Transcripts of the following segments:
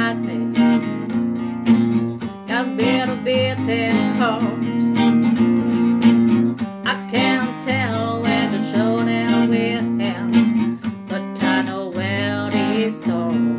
lightning. Got a better bit than cars. I can't tell where the showdown will end, but I know where it starts.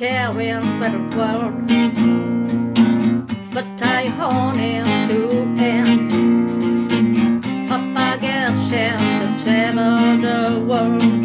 caring for the world, but I wanted to end. Up I get chance to travel the world.